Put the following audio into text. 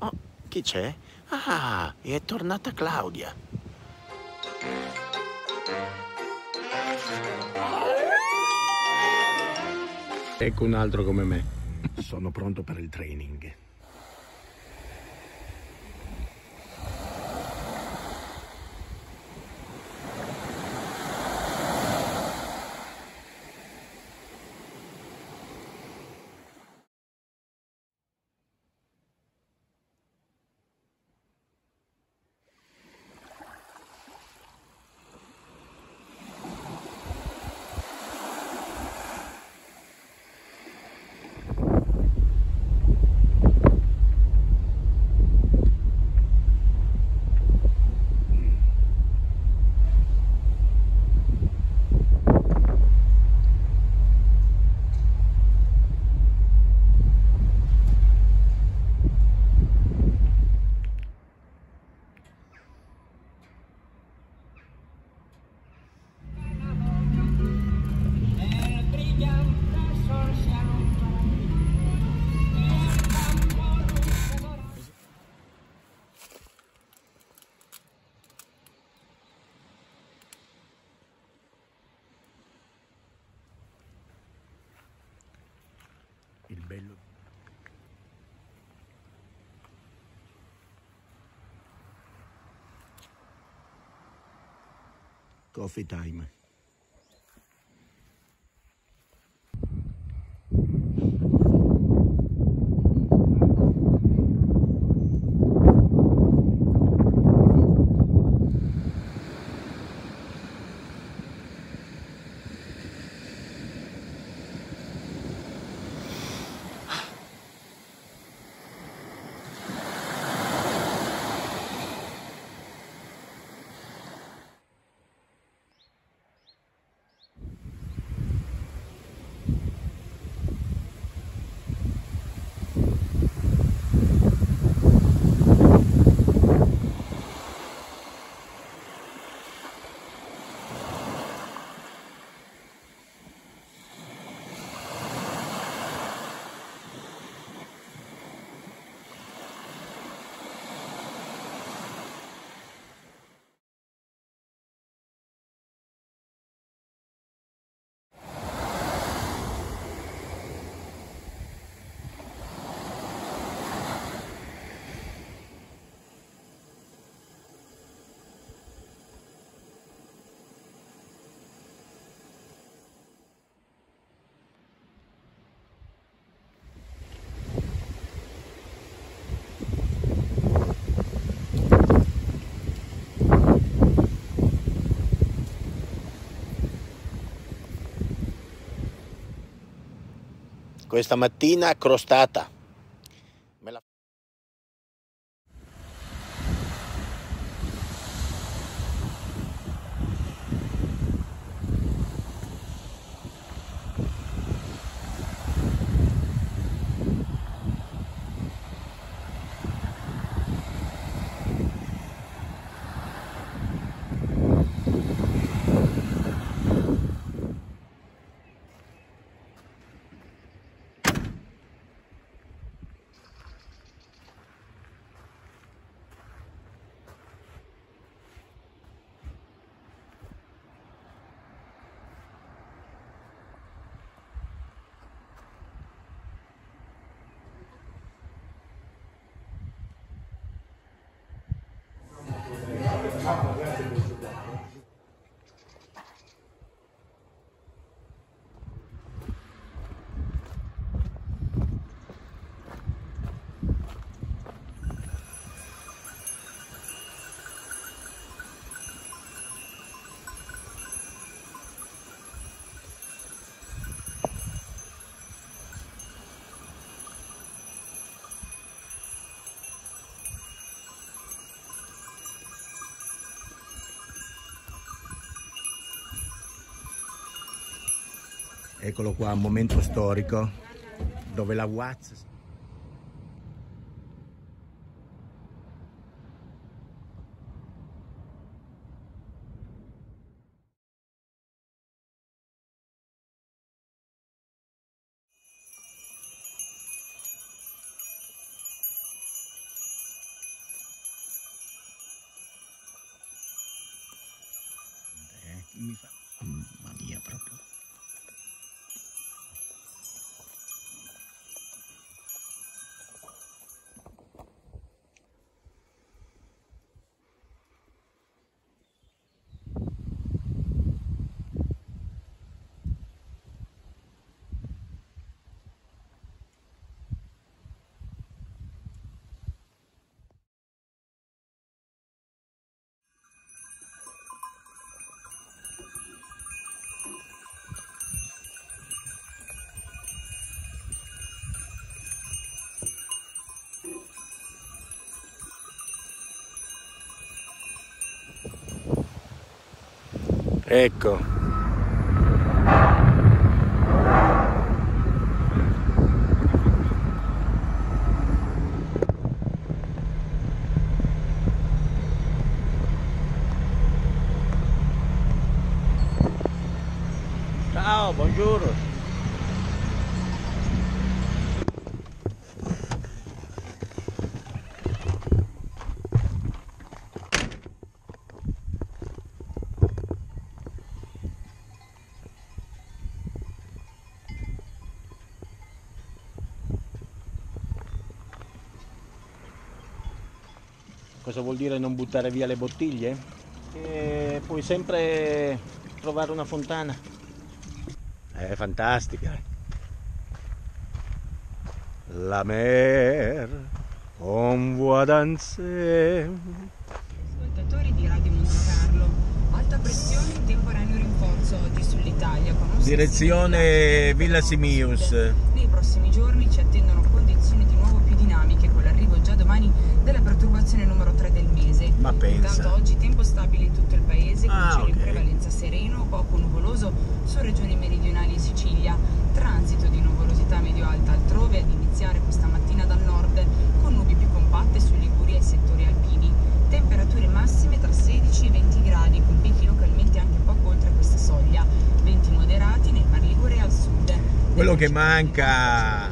Oh, chi c'è? Ah, è tornata Claudia. Ecco un altro come me. Sono pronto per il training. Bello. Coffee time. Questa mattina crostata. capa. Eccolo qua, un momento storico dove la Watts... Eh, mi fa Ecco. Ciao, buongiorno. Cosa vuol dire non buttare via le bottiglie? Che puoi sempre trovare una fontana. È fantastica. La mer on voit danser. Ascoltatori di Radio Monte Carlo, alta pressione in temporaneo rinforzo oggi sull'Italia. Direzione Villa Simius. Nei prossimi giorni ci attendono Ma pensa. Intanto oggi tempo stabile in tutto il paese con Ah, cielo in ok. prevalenza sereno, poco nuvoloso su regioni meridionali e Sicilia. Transito di nuvolosità medio-alta altrove ad iniziare questa mattina dal nord con nubi più compatte su Liguria e settori alpini. Temperature massime tra 16 e 20 gradi, con picchi localmente anche poco oltre questa soglia. Venti moderati nel Mar Ligure e al sud. Quello che manca